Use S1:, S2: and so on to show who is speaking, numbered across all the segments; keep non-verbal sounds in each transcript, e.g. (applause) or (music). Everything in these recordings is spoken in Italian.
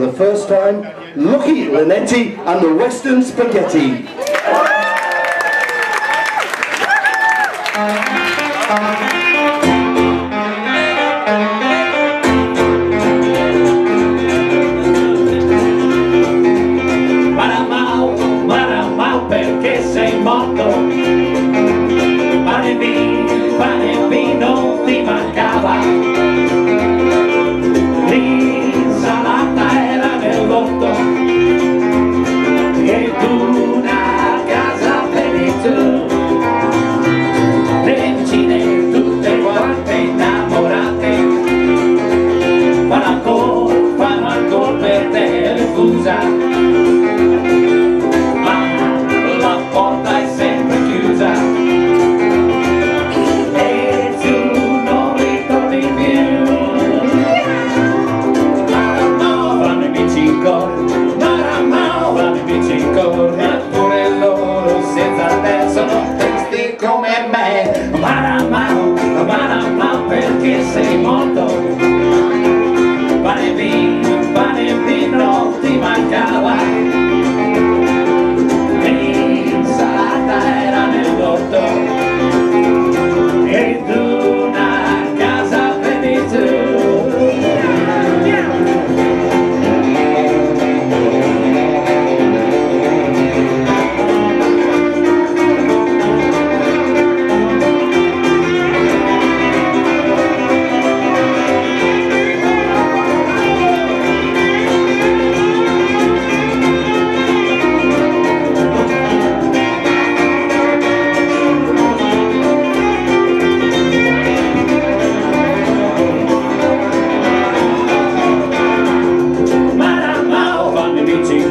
S1: For the first time, Lucky Linetti and the Western Spaghetti.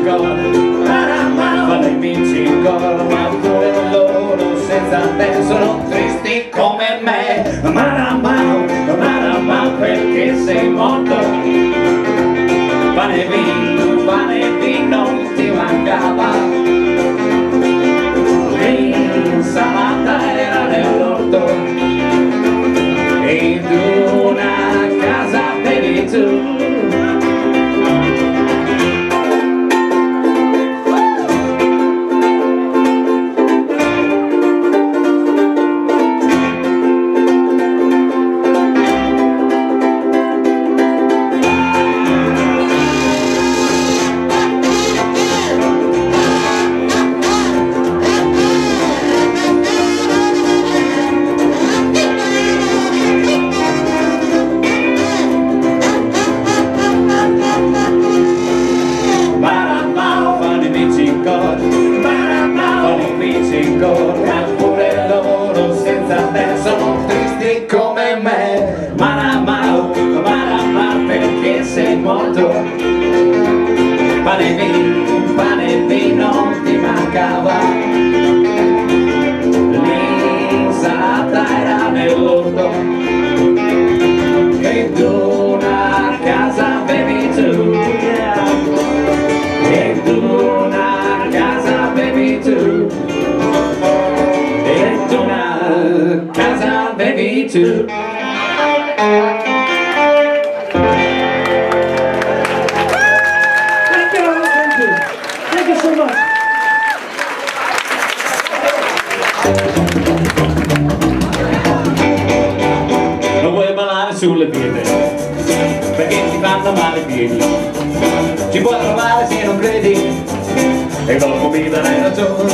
S2: God. E dopo mi darai ragione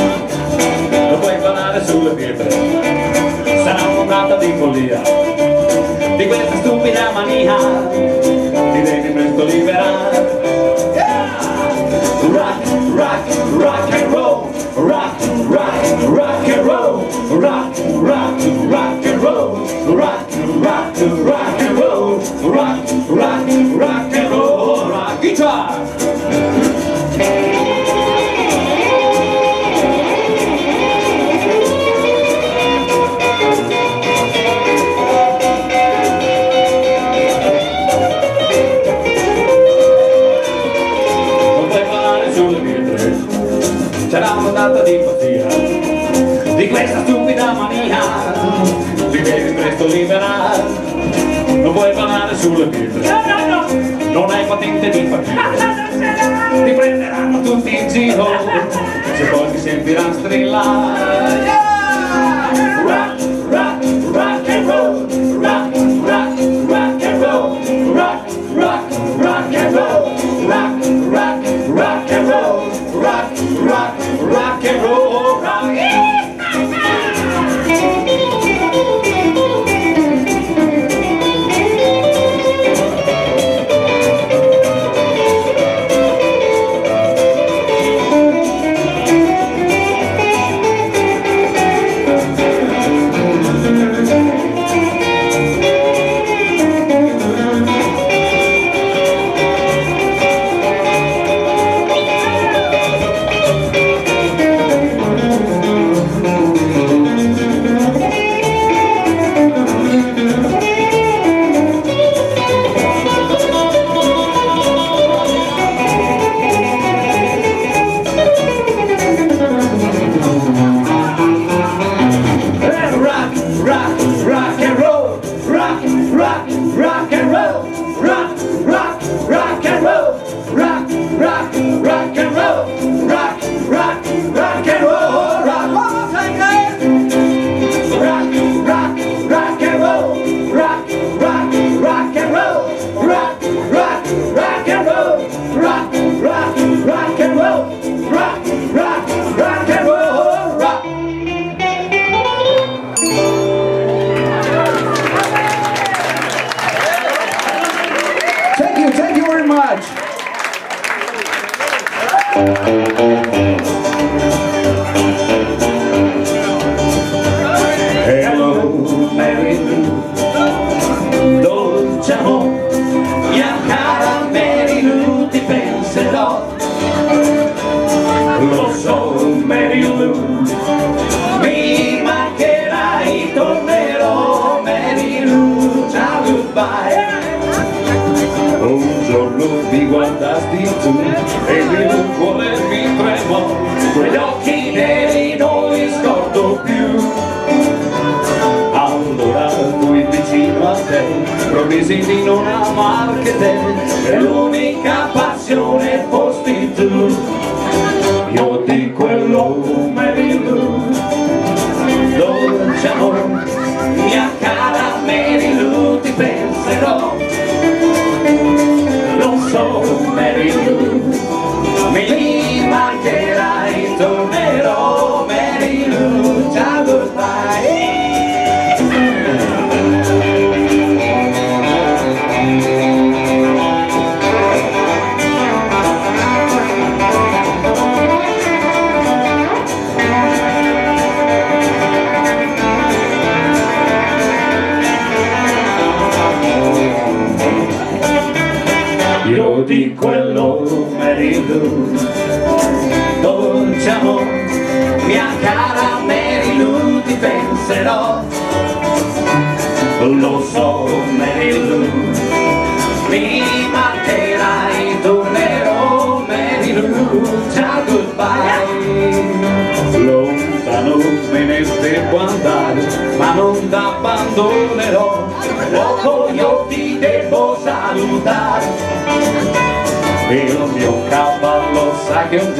S2: sulle pietre non hai patente di partire ti prenderanno tutti in giro. Se poi ti sentirà strillare.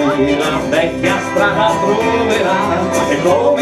S2: Sa che un giorno la vecchia strada troverà. E come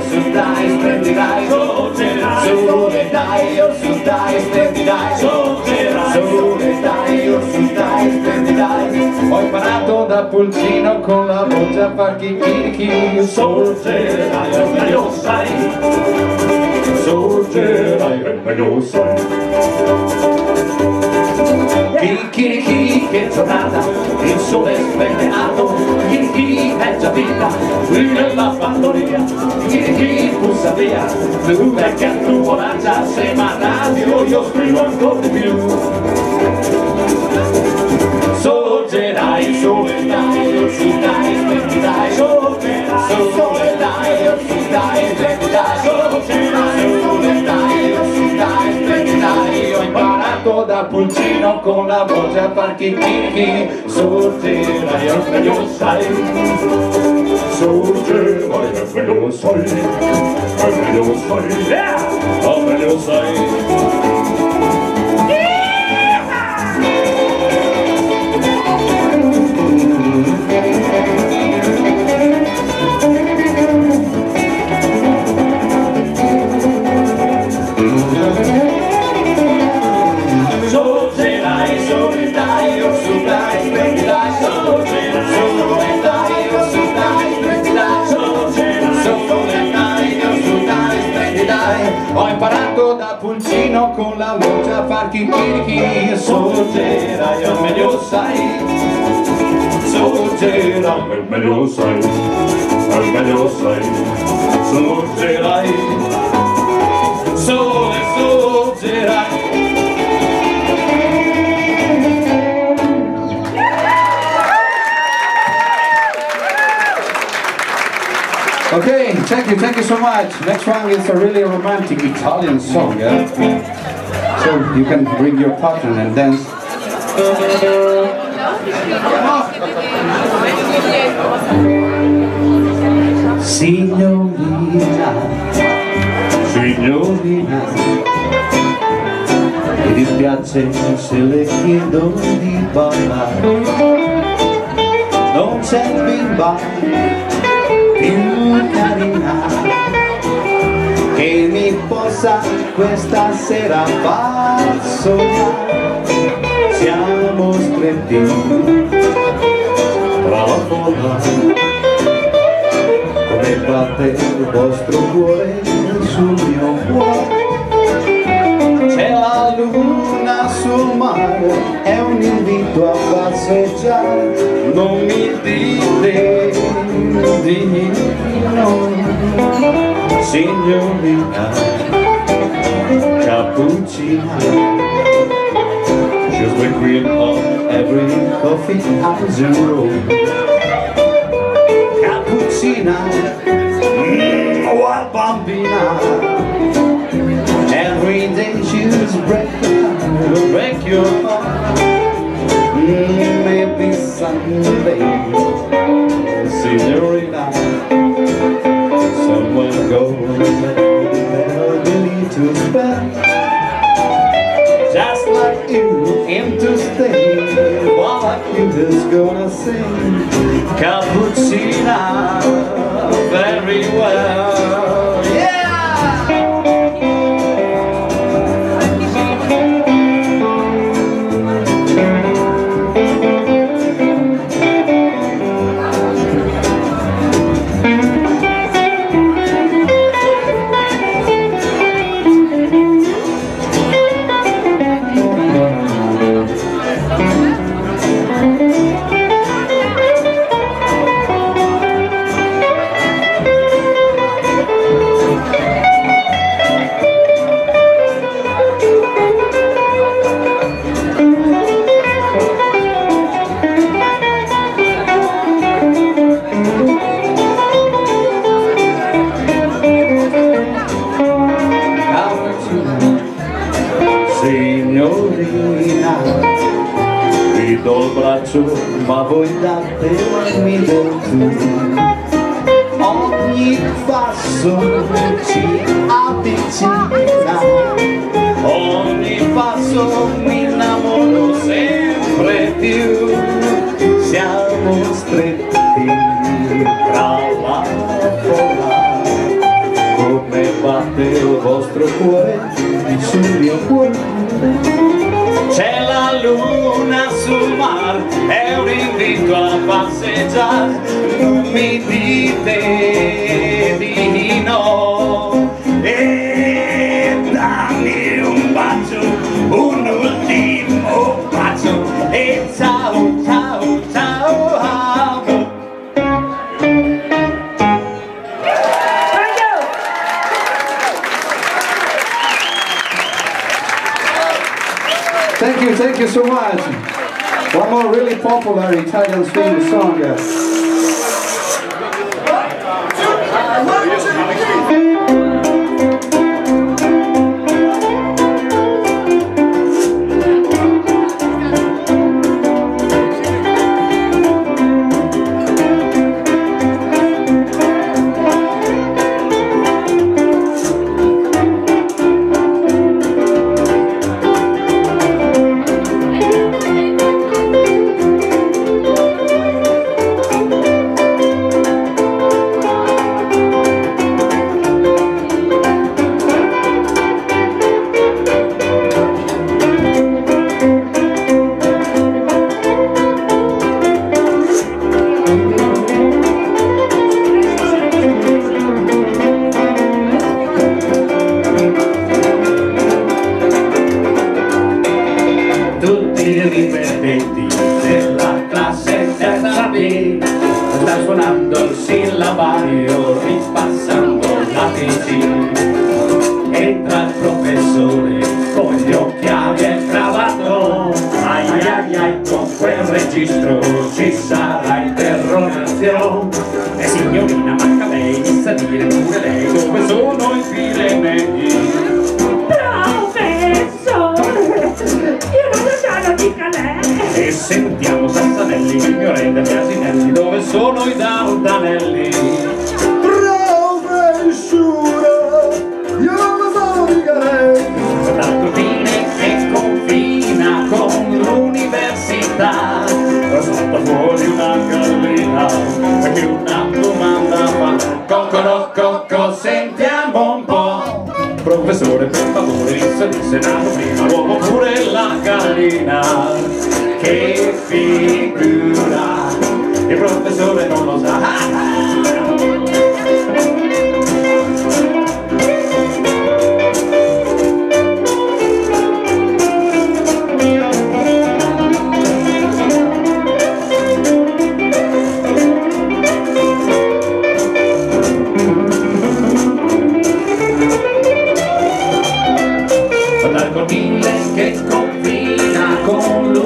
S2: su dai, splendirai, solterai, su e dai, or su dai, splendirai, solterai, su e dai, or su dai, splendirai. Ho imparato da pulcino con la voce a far chi
S3: chi chi, solterai, ormai lo sai, solterai, ormai.
S2: Chicchirichi che giornata il sole splendenato Chicchirichi è già vita qui nella fattoria. Chicchirichi bussa via tu perché a tu già. Sei ma radio io scrivo ancora di più. Sorgerai, sole dai, su dai, splendirai Sorgerai, sole dai, su dai, splendirai Sorgerai, sole dai, su dai, splendirai Ho imparato da pulcino con la voce a far chicchirichi Sorgerai, al meglio sai.
S3: Sorgerai e meglio sai. E meglio sai.
S2: Al meglio sai Ho imparato da pulcino con la voce a far chicchirichi Sorgerai, o meglio sai. Sorgerai,
S3: E meglio sai. E meglio sai
S2: sorgerai Sole thank you, thank you so much. Next one is a really romantic Italian song, yeah? So you can bring your partner and dance. Signorina, signorina, mi dispiace se le chiedo di ballare. Non c'è bimba più carina che mi possa questa sera far sognare. Siamo stretti tra la folla come batte il vostro cuore sul mio cuore c'è la luna sul mare è un invito a passeggiare. Non mi dite di no. Signorina cappuccina She's the queen of every coffee house in Rome Cappuccina, mm, what bambina. Every day she's will break your heart. Mm, maybe someday you'll see the real Someone go and believe to spend Just like you into stay While I can just gonna sing. Cappuccino very well.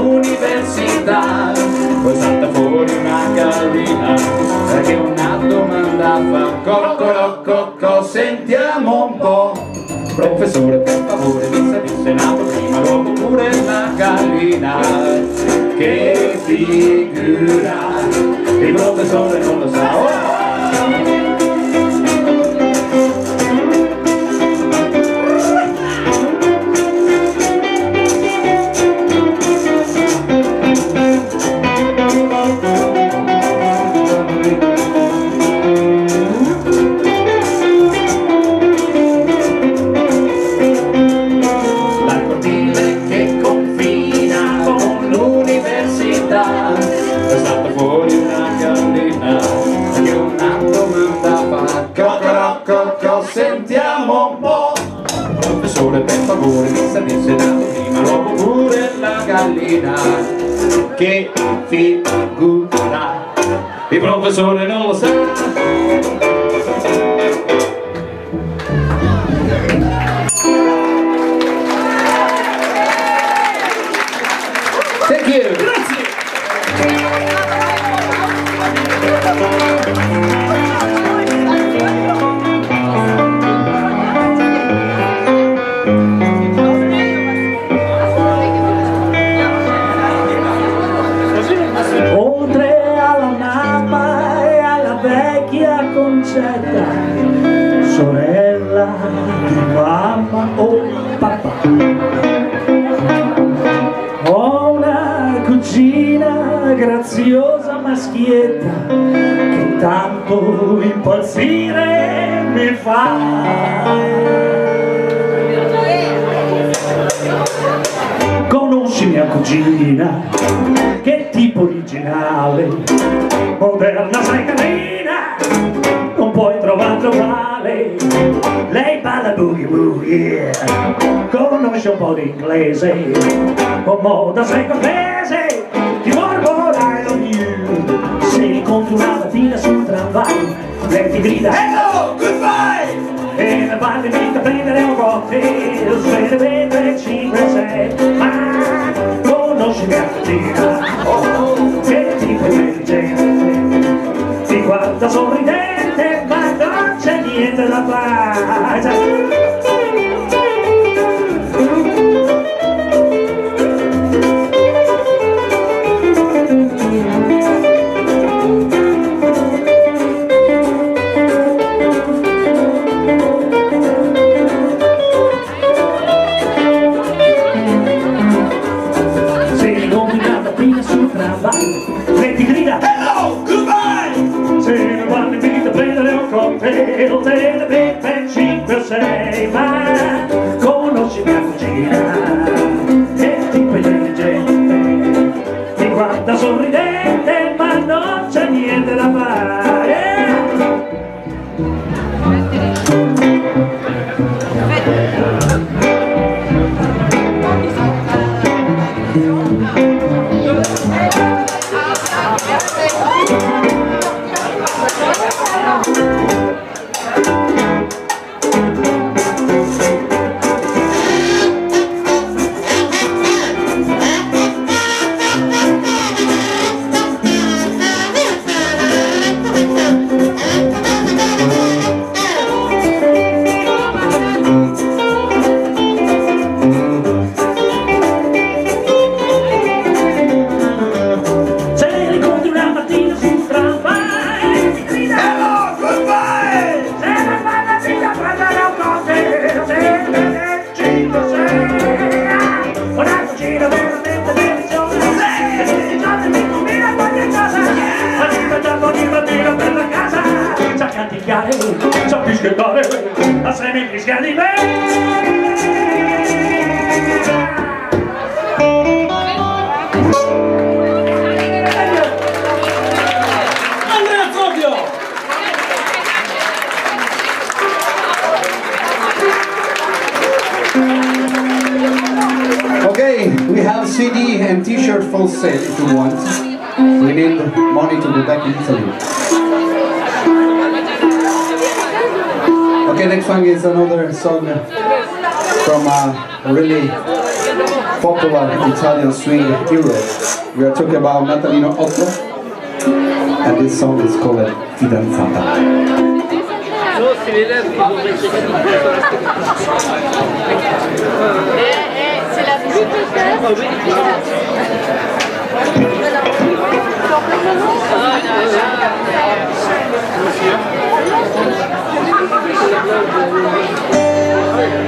S2: all'università. Poi salta fuori una gallina perché una domanda fa coccolo cocco sentiamo un po' professore per favore disse il senato prima l'uomo pure la gallina. Che figura! Il professore non lo sa.
S4: Ora mia cugina che tipo originale. Moderna sai carina non puoi trovarlo uguale. Lei balla boogie boogie conosce un po' di inglese. Con moda sei cortese ti mormora I love you se incontri una mattina sul tramvai lei ti grida hello goodbye! E ne parli mica prendere un cocktail se ne vede 5 6 ma conosci mia cugina oh, che intelligente ti guarda sorridente ma non c'è niente da fare mia
S1: is another song uh, from a really popular Italian swing hero. We are talking about Natalino Otto, and this song is called Fidanzata.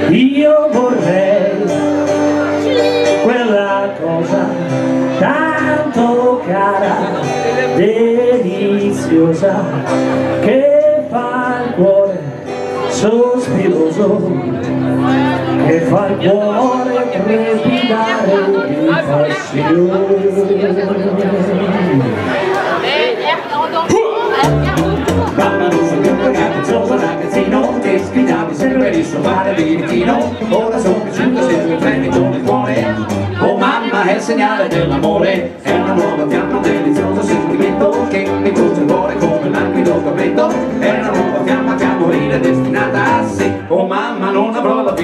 S4: Io vorrei quella cosa tanto cara, deliziosa, che sospiroso, che fa il cuore trepidare di passione.
S2: Un sempre Ora sono cresciuto se mi prendi con il cuore Oh mamma è il segnale dell'amore È una nuova fiamma, un delizioso sentimento Che mi brucia il cuore come l'anguido tormento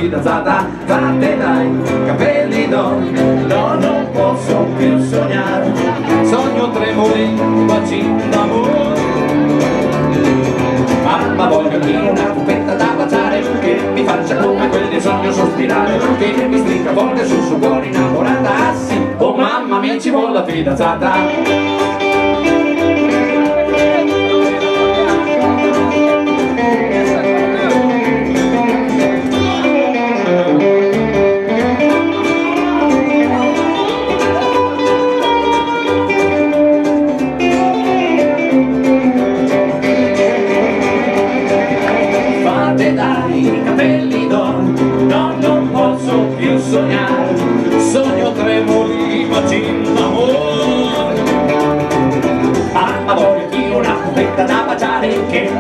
S2: fidanzata Fate dai, capelli d'oro. No, non posso più sognare. Sogno tremoli, bacini d'amore. Mamma voglio una pupetta da baciare Che mi faccia come quelli sogno sospirare Che mi stringa forte sul suo cuore innamorata. Ah sì, oh mamma mi ci vuole la fidanzata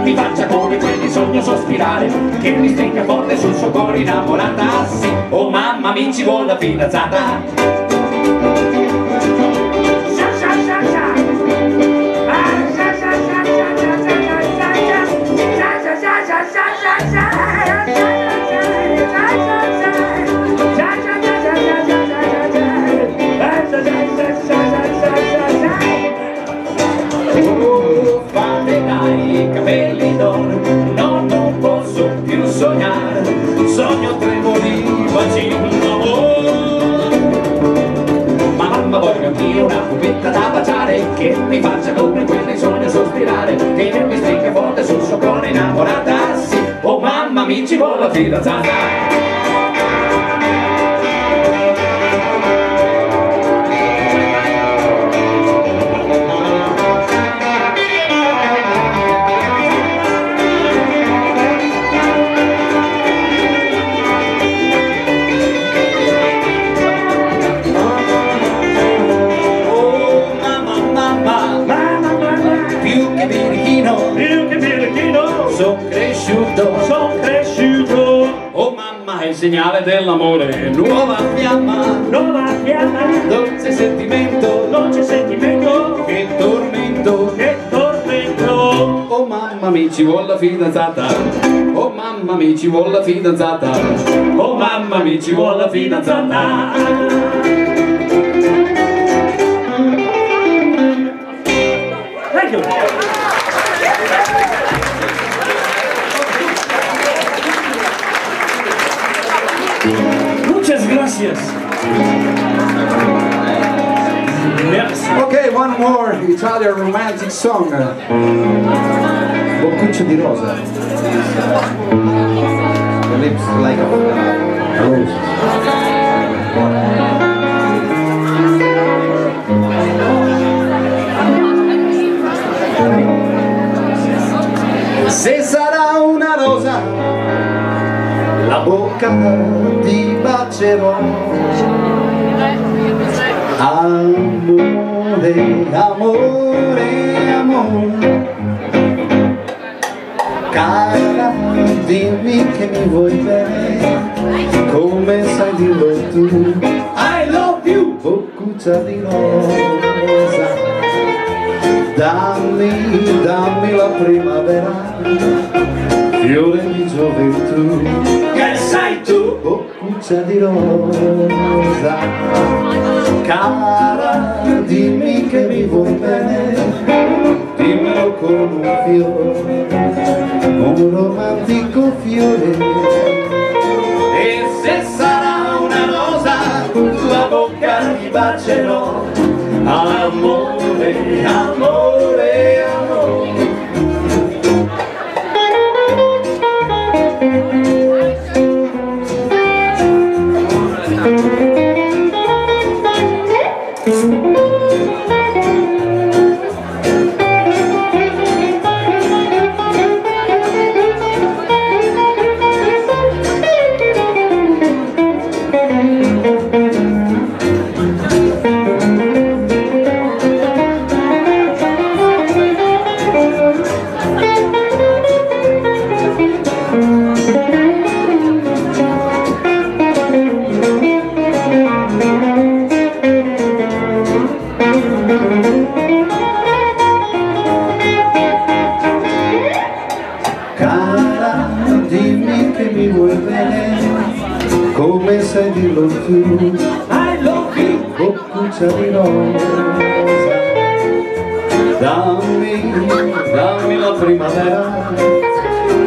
S2: mi faccia come quelli sogno
S4: sospirare che mi stringa forte sul suo cuore innamorata. Sì, oh mamma mi ci vuole la fidanzata. Una cubetta da baciare che mi faccia come quelle sogno sospirare. Che mi stringa forte sul suo cuore innamorata sì. Oh mamma mi ci vuole la fidanzata fidanzata Oh mamma mi ci vuole la fidanzata Oh mamma mi ci vuole la fidanzata
S5: Thank you. Muchas gracias.
S2: Okay, one more Italian romantic song. Boccuccio di rosa. The lips like a rose. Se sarà una rosa, la bocca ti bacerò. Amore, amore, amore. Cara, dimmi che mi vuoi bene Come sai dirlo tu. I love you. Boccuccia di rosa. Dammi, dammi la primavera Fiore di gioventù. Che sei tu? Boccuccia di rosa. Cara, dimmi mi vuoi bene, dimmelo con un fiore, un romantico fiore. E se sarà una rosa, tua bocca mi bacerò, amore, amore, primavera,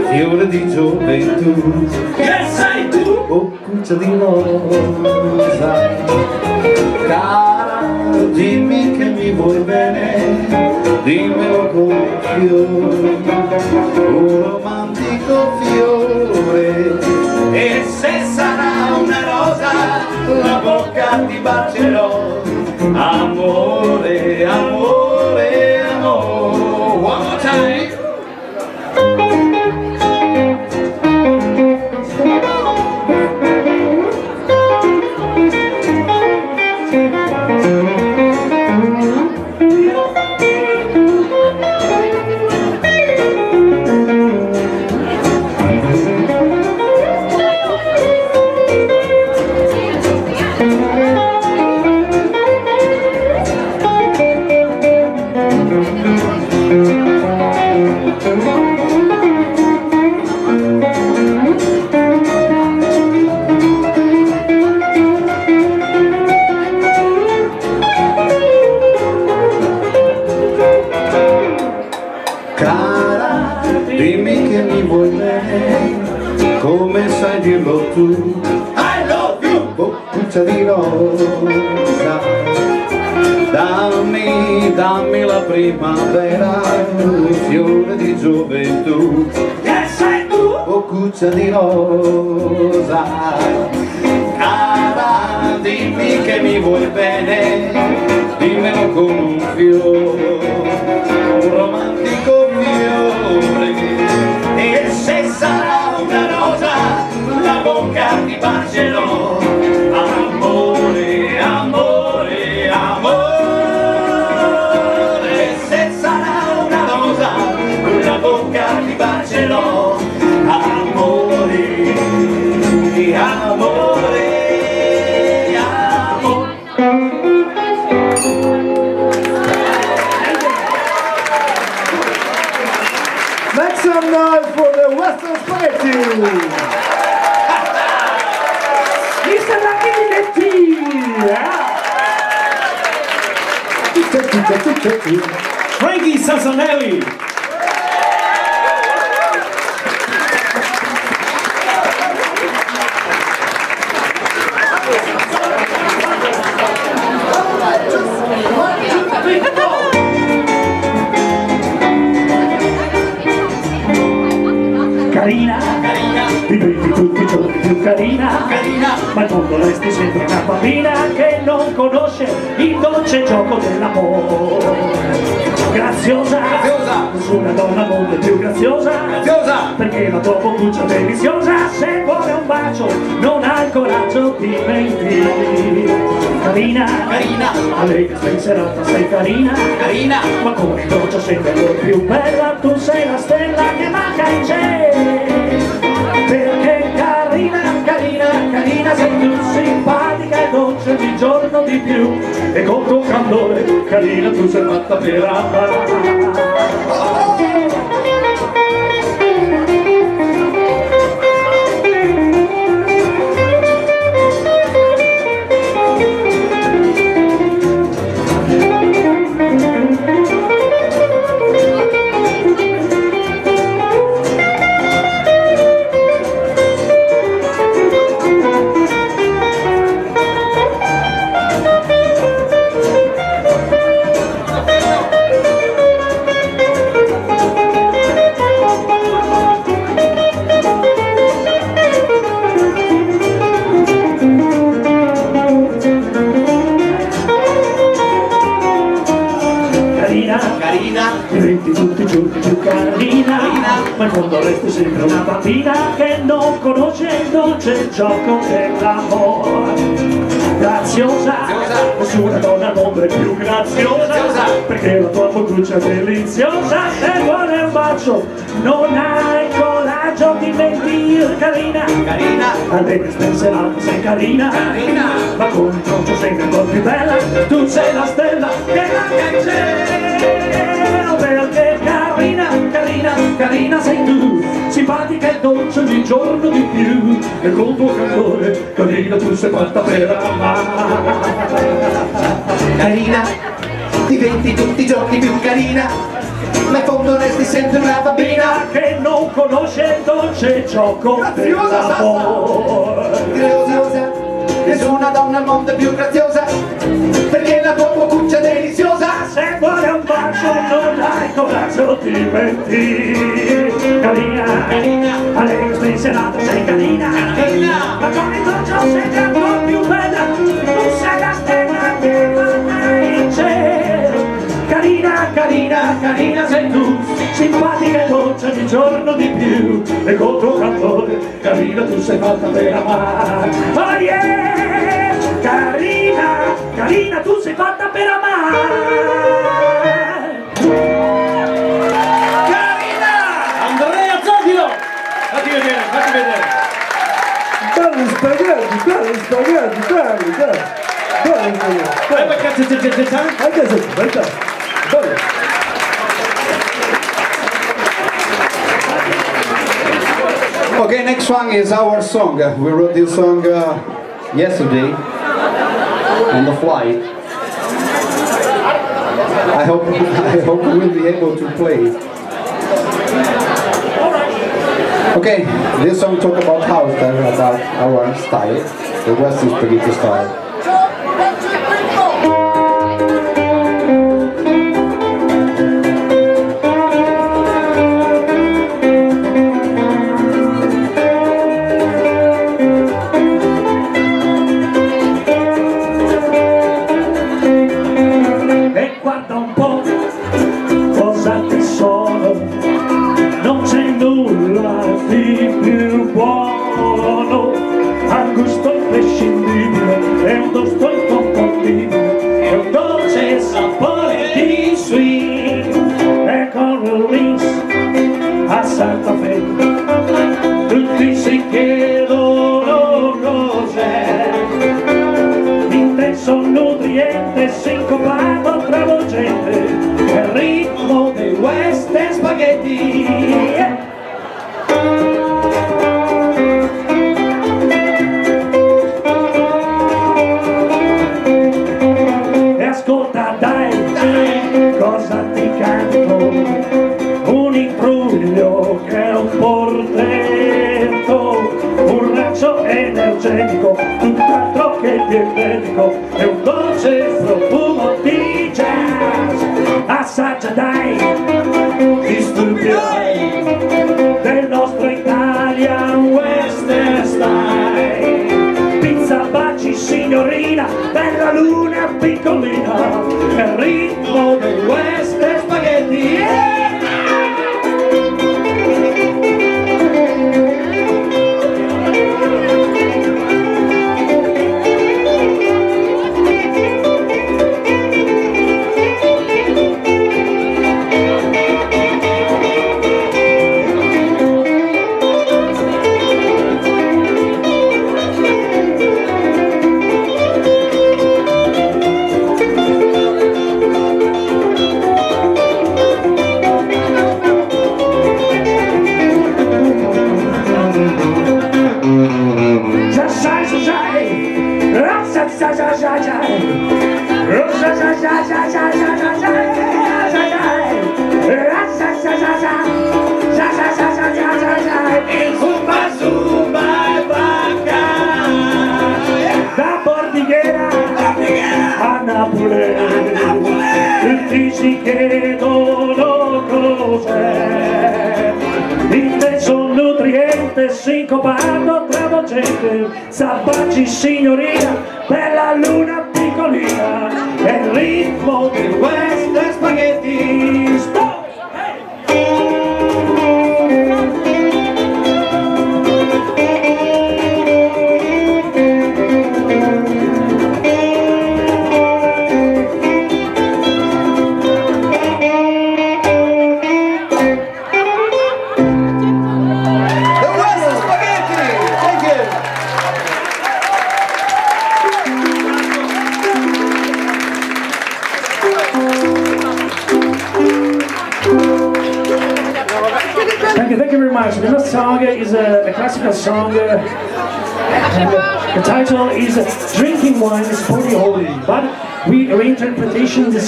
S2: fiore di gioventù, che sei tu, boccuccia di rosa. Cara, dimmi che mi vuoi bene, dimmelo con un fiore, un romantico fiore. E se sarà una rosa, la bocca ti bacerò, amore, amore,
S4: Diventi tutti i giorni più carina.
S2: Carina.
S4: Ma in fondo resti sempre una bambina che non conosce il dolce gioco dell'amore. Graziosa,
S2: Graziosa.
S4: nessuna donna mondo è più graziosa.
S2: Graziosa.
S4: Perché la tua boccuccia deliziosa. Se vuole un bacio non ha il coraggio di mentire Carina,
S2: Carina,
S4: allegra spensierata sei carina.
S2: Carina.
S4: Ma come incrocia sempre più bella Tu sei la stella che manca in cielo carina Sei tu simpatica e dolce di giorno di più. E con tuo candore, carina Tu sei fatta per amare più carina. Ma in fondo resti sempre una bambina Che non conosce il dolce gioco dell'amore. Graziosa,
S2: Graziosa.
S4: nessuna donna al mondo è più graziosa. Perché la tua boccuccia è deliziosa. Se vuole un bacio non hai coraggio di mentire Carina,
S2: carina,
S4: allegra spensierata sei carina.
S2: Carina.
S4: Ma con il tronco sei ancora più bella tu sei la stella che manca in carina, carina sei tu. Simpatica e dolce ogni giorno di più. E col tuo candore carina tu sei fatta per amare.
S1: Carina diventi tutti i giorni più carina. Ma in fondo resti sempre una bambina.
S4: Che non conosce il dolce gioco
S1: Graziosa,
S4: dell'amore
S1: graziosa nessuna donna al mondo è più graziosa. Perché la tua boccuccia è deliziosa
S4: Se vuole un bacio non hai coraggio di mentire Carina,
S2: Carina.
S4: allegra spensierata sei carina
S2: Carina.
S4: Ma con il dolce sei ancora più bella Tu sei la stella che manca in cielo Carina, carina, carina sei tu Simpatica e dolce ogni giorno di più E col tuo cantore, carina tu sei fatta per amare Oh yeah! Carina, carina tu sei fatta per amare
S2: Andrea Zodio Fatti vedere, fatti vedere
S3: Belli spaghetti, belli spaghetti, belli, belli! Belli spaghetti, se, belli, belli!
S1: Okay, next song is our song. Uh, We wrote this song uh, yesterday on the flight. I hope (laughs) I hope we'll be able to play. Okay, this song talk about house about our style, the Western spaghetti style.
S4: Imprescindibile, è un gusto inconfondibile, è un dolce sapore di sweet, e con il Lins a Santa Fe, tutti si chiedono cos'è. Intenso, nutriente, sincopato, travolgente, il ritmo dei western spaghetti. Energetico, tutt'altro che dietetico, è un dolce profumo di jazz. Assaggia dai, ti stupirai del nostro Italian Western Style. Pizza, baci, signorina, bella luna piccolina, è il Napoli, dici che non lo cos'è, invece un nutriente sincopato travolgente, sabacci signoria,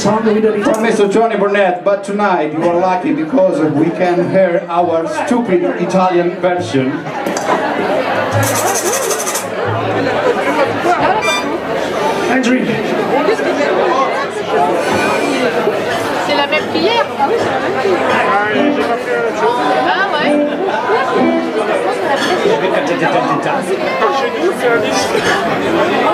S4: song with a
S1: From Mr. Johnny Burnett, but tonight you are lucky because we can hear our stupid Italian version.
S4: and.
S6: C'est la même prière Ah oui, c'est la même prière. Ah ouais
S2: E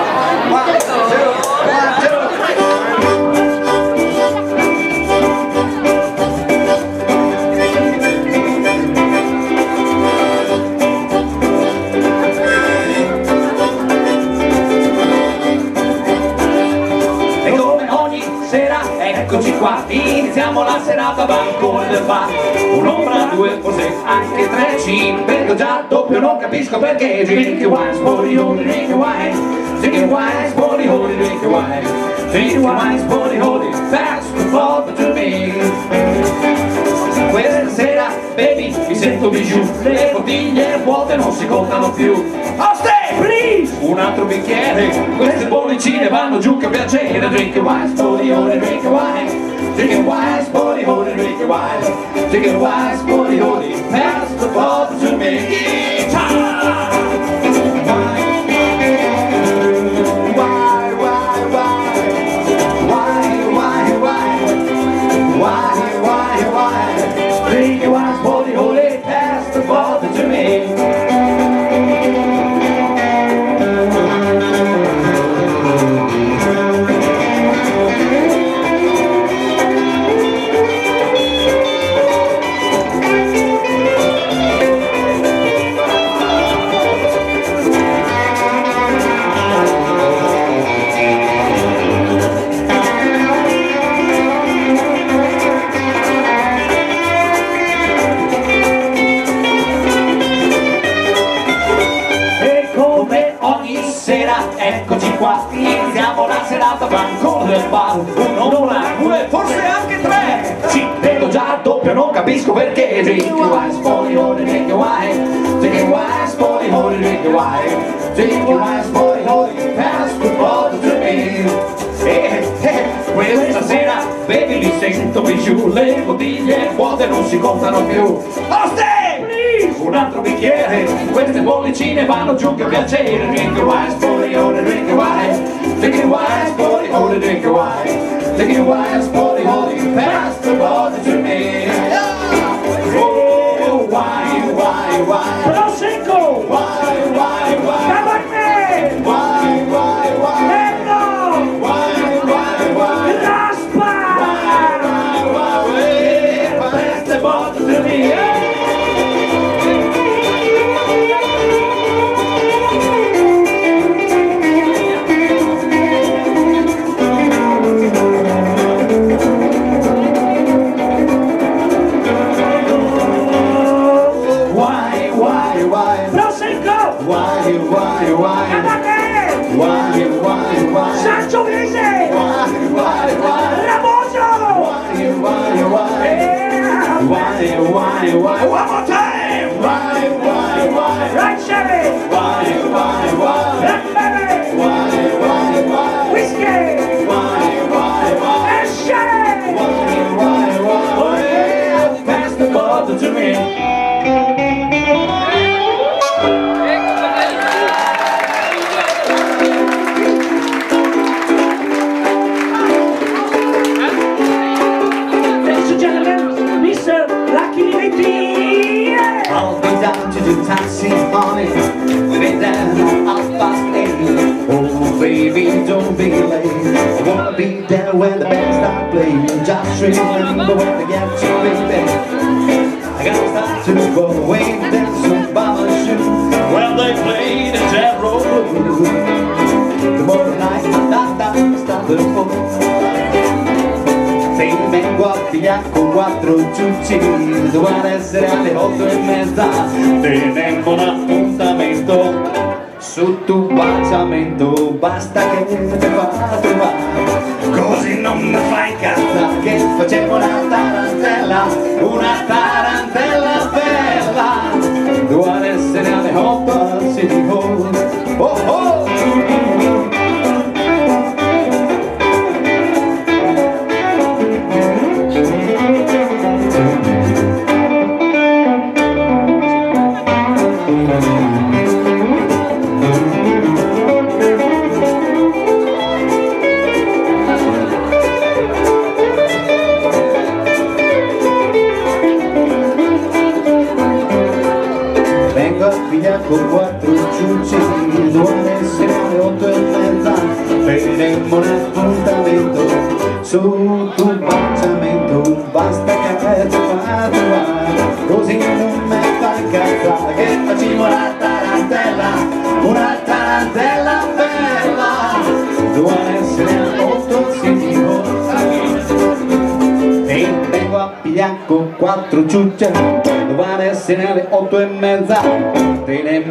S2: Un'ombra, due, forse anche tre cin, vedo già doppio, non capisco perché. Drinking wine, spori holy, drinking wine. Drinking wine, spori holy, drinking wine. Drinking wine, spori holy, the ball to me. Questa sera, baby, mi sento bijou Le bottiglie vuote non si contano più Oste, please! Un altro bicchiere Queste bollicine vanno giù che piacere Drinking wine, spori ore, drinking wine Drinking wise, body holy, it wise. Drinking wise, body holy, pass the ball to me. Guitar! del bar uno, due, forse anche tre. Ci vedo già a doppio, non capisco perché. Drink your eyes, boy, holy, drink your eyes drink your eyes, boy, holy, drink your eyes drink your eyes, boy, holy, pass the ball to me. Eh, eh, questa sera bevi li sento più le bottiglie vuote non si contano più un altro bicchiere. Queste bollicine vanno giù che piacere. Drink a wise fuori ore drink a wise drink a wise
S4: fuori
S2: ore drink a
S4: wise
S2: drink a wise
S4: fuori
S2: ore you pass the bottle to me. Oh why why why? Prosecco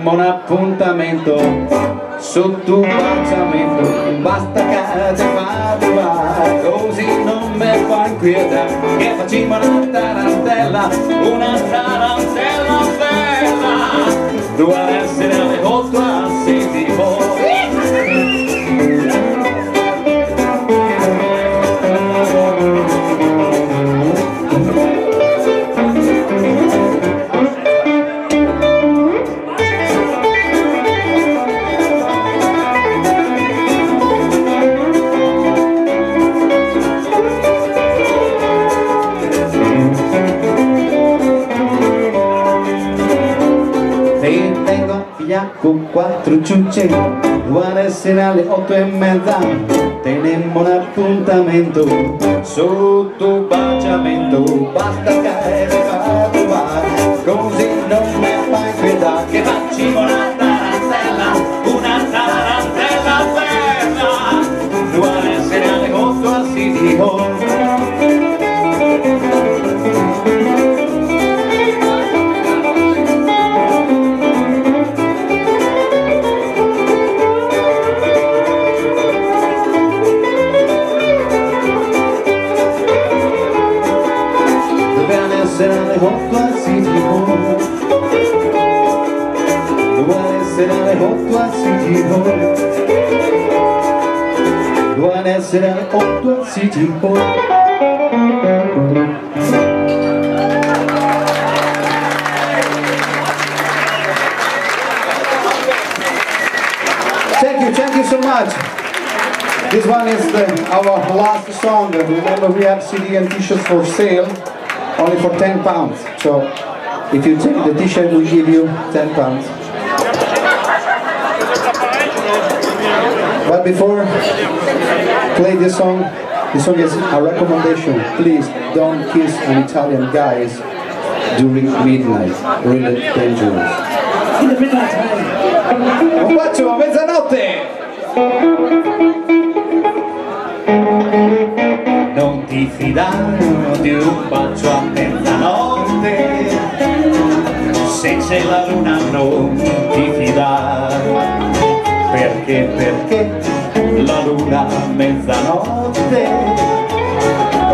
S2: Un appuntamento sotto un baciamento Basta che ci fate va Così non mi fa inquieta Che facciamo una tarantella Una tarantella. sera alle otto e mezza. Tenemmo un appuntamento sotto baciamento. Basta che City Hall Thank you, thank you so much. This one is the, our last song. Remember we have CD and t-shirts for sale, only for 10 pounds. So if you take the t-shirt, we give you 10 pounds. But before play this song, this song is a recommendation. Please don't kiss an Italian guys during midnight. Really dangerous.
S4: In the midnight time.
S2: Un bacio a mezzanotte! Non ti fidare di un bacio a mezzanotte Se c'è la luna non ti fidare Perché, perché la luna a mezzanotte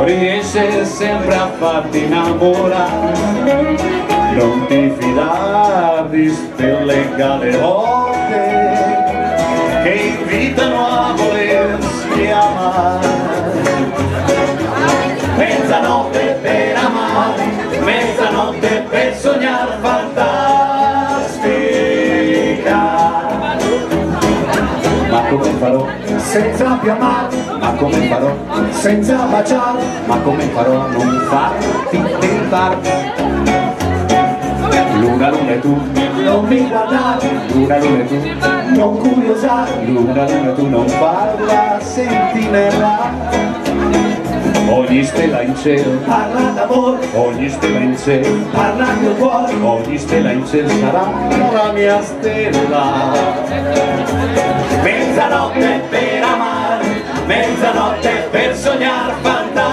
S2: Riesce sempre a farti innamorare non ti fidare di stelle galeotte che invitano a volersi amare. Mezzanotte per amare, mezzanotte per sognare fantastica. Senza più amare, ma come farò? Senza baciare, ma come farò a non farti tentare? Luna, luna e tu, non mi guardare, luna, luna e tu, non curiosare, luna, luna e tu, non farla sentinella. Ogni stella in cielo parla d'amore, ogni stella in cielo parla del mio cuore, ogni stella in cielo sarà la mia stella. Mezzanotte amare, mezzanotte per sognare fantastica.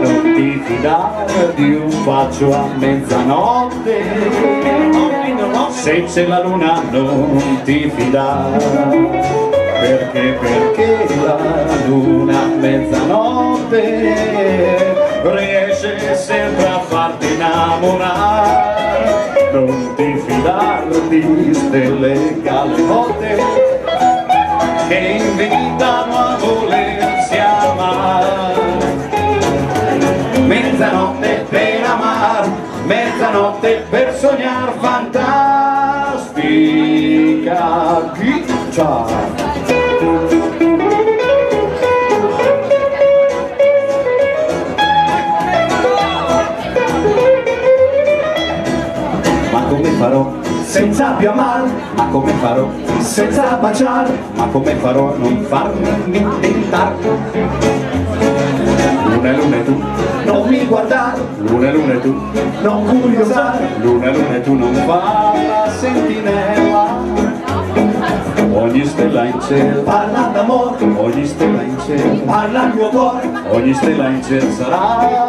S2: non ti fidare di un bacio a mezzanotte se c'è la luna non ti fidare perché perché la luna a mezzanotte riesce sempre a farti innamorare non ti fidare di stelle galeotte che invitano a volersi amare mezzanotte per amar, mezzanotte per sognar fantastica guitar. Farò? Senza più amar, ma come farò? Senza baciare, ma come farò a non farmi tentare? Luna, luna e tu, non mi guardare, luna, luna e tu, non curiosare, luna, luna e tu, non fa la sentinella. Ogni stella in cielo parla d'amore, ogni stella in cielo parla il mio cuore, ogni stella in cielo sarà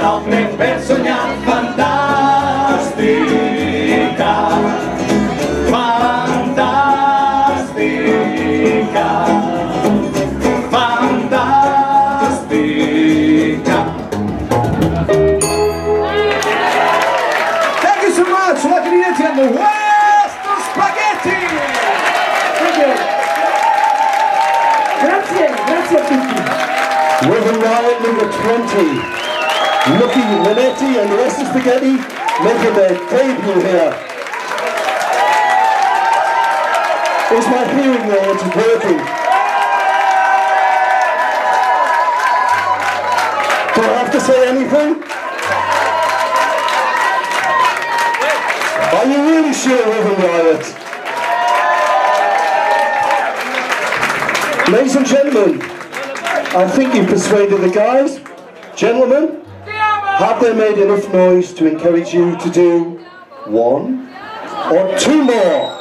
S2: mezzanotte per sognare fantastica. Lucky
S3: Linetti and the rest of Spaghetti making their debut here. Is my hearing aid working? Do I have to say anything? Are you really sure, Reverend Riot? Ladies and gentlemen, I think you've persuaded the guys. Gentlemen, have they made enough noise to encourage you to do one or two more?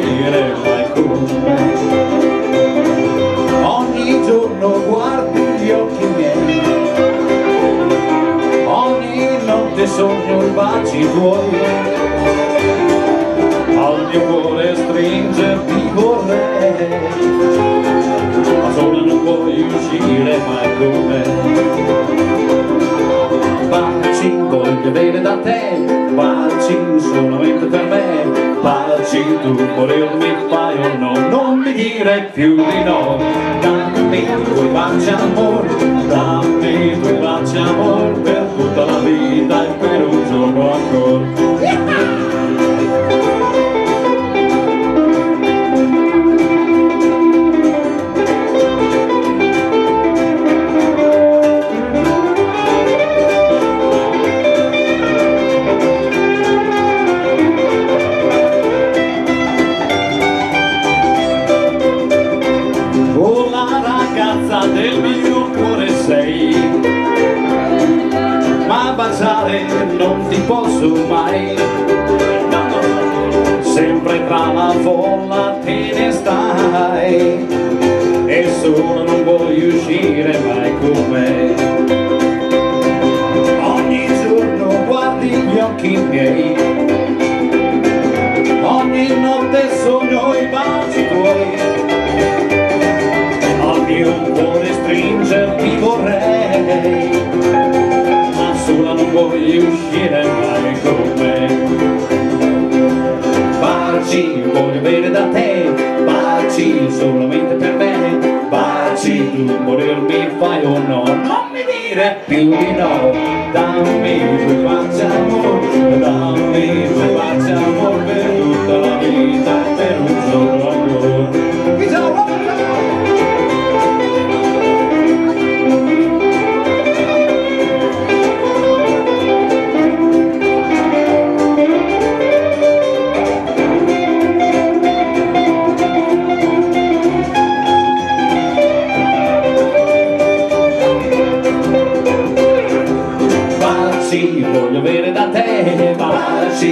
S2: finire qualcuno. Ogni giorno guardi gli occhi miei. Ogni notte sogno i baci tuoi. Al mio cuore stringerti tu volermi fai o no? Non mi dire più di no. Dammi i tuoi baci amore dammi i tuoi baci amore.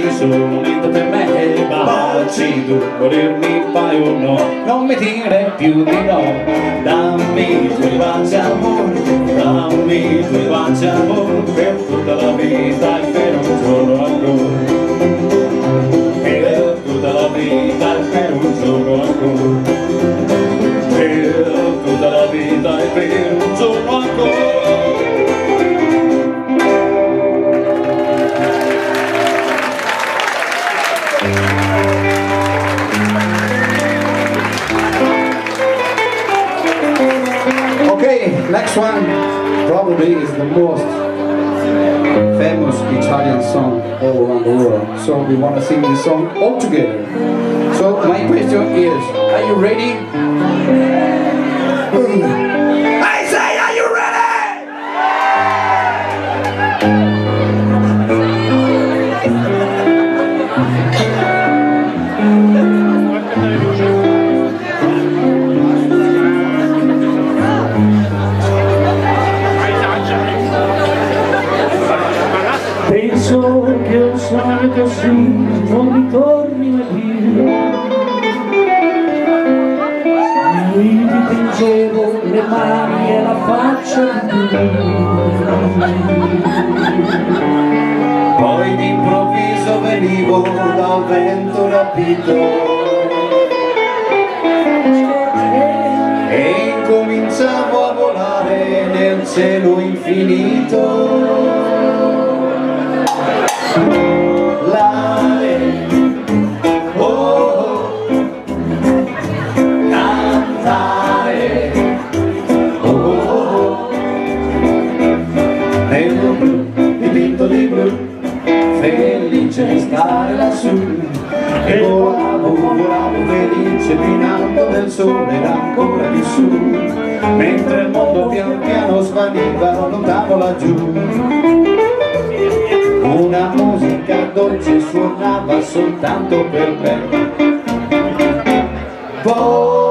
S2: ci sono dentro per me e bacido morirmi fai o no non mi dire più di no dammi i tuoi baci amore dammi i tuoi baci amore per tutta la vita e per un giorno ancora
S1: so we want to sing this song all together. So my question is, are you ready
S2: ancora più su. Mentre il mondo piano piano svaniva lontano laggiù. Una musica dolce suonava soltanto per me. Voi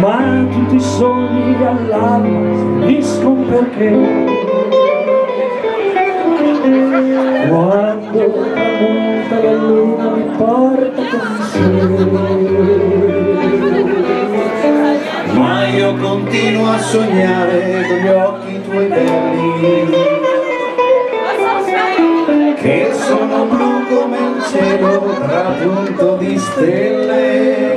S4: ma tutti i sogni all'alba finiscono perché. Quando tramonta la luna mi porta con sé.
S2: Ma io continuo a sognare con gli occhi tuoi belli. Che sono blu come il cielo trapunto di stelle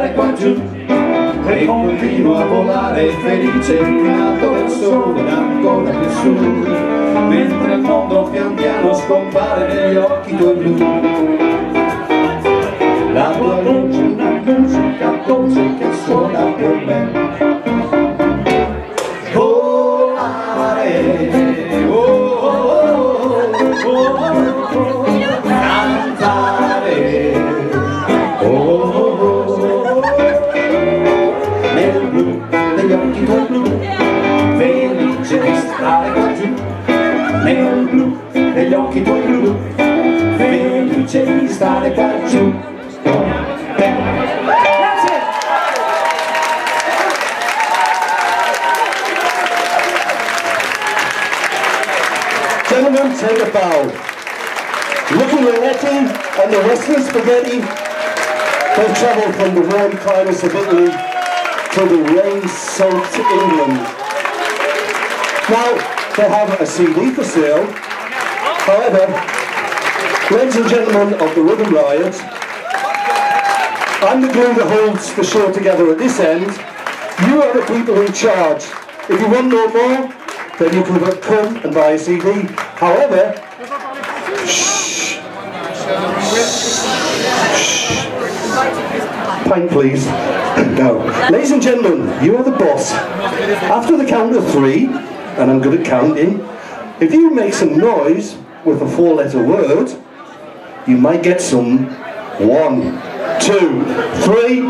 S2: stare qua giù. E continuo a volare felice in alto del sole ancora più su. Mentre il mondo pian piano scompare negli occhi tuoi blu
S3: Spaghetti have travelled from the warm climates of Italy to the rain-soaked England. Now, they have a CD for sale. However, ladies and gentlemen of the Rhythm Riot, I'm the glue that holds the show together at this end. You are the people in charge. If you want no more, then you can come and buy a CD. However, pint please. (laughs) no. Ladies and gentlemen, you are the boss. After the count of three, and I'm good at counting, if you make some noise with a four letter word, you might get some. One, two, three.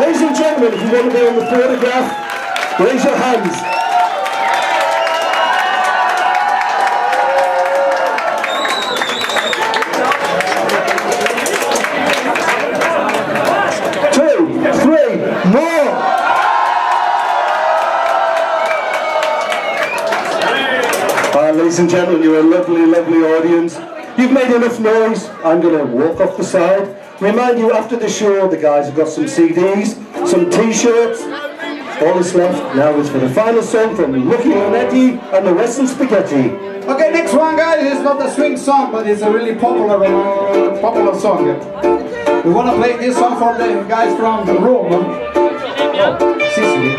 S3: Ladies and gentlemen, if you want to be on the photograph, raise your hands. And gentlemen, you're a lovely, lovely audience. You've made enough noise. I'm going to walk off the side. Remind you, after the show, the guys have got some CDs, some T-shirts. All that's left now is for the final song from Lucky Leonetti and the Western Spaghetti.
S2: Okay, next one, guys. It's not a swing song, but it's a really popular, uh, popular song. We want to play this song for the guys from Rome, oh, Sicily.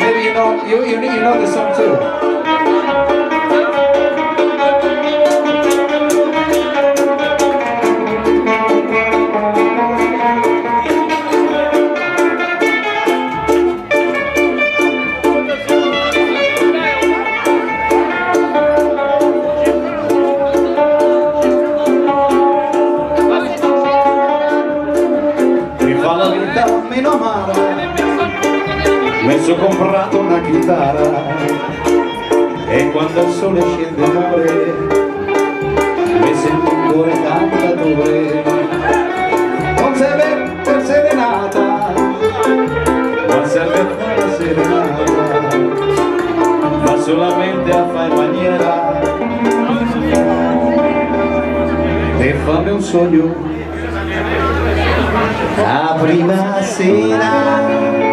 S2: Maybe you know you you, you know the song too. Sono comprato una chitarra E quando il sole scende amore Mi sento un cuore cantatore Non serve per serenata Non serve la serenata. Ma solamente a fare maniera E fammi un sogno la prima sera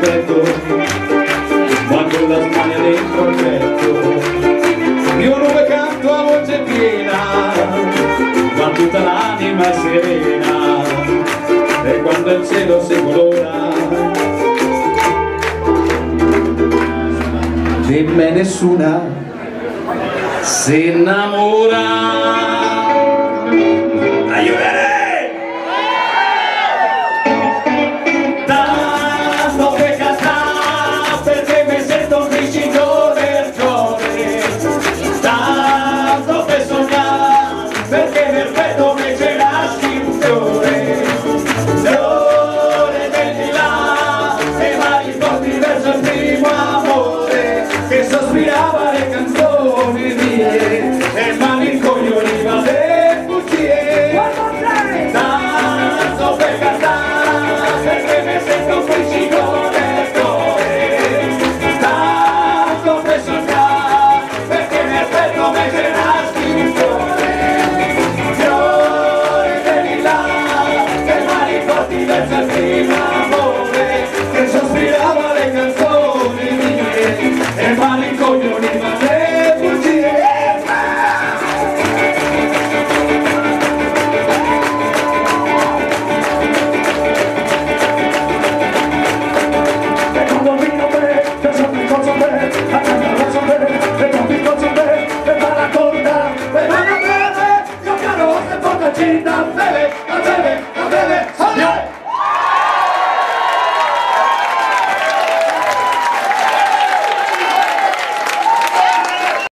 S4: petto
S2: Sbatto la spagna dentro il petto. Mio nome canto a voce piena Ma tutta l'anima serena. E quando il cielo si colora Dimmi me nessuna si innamora.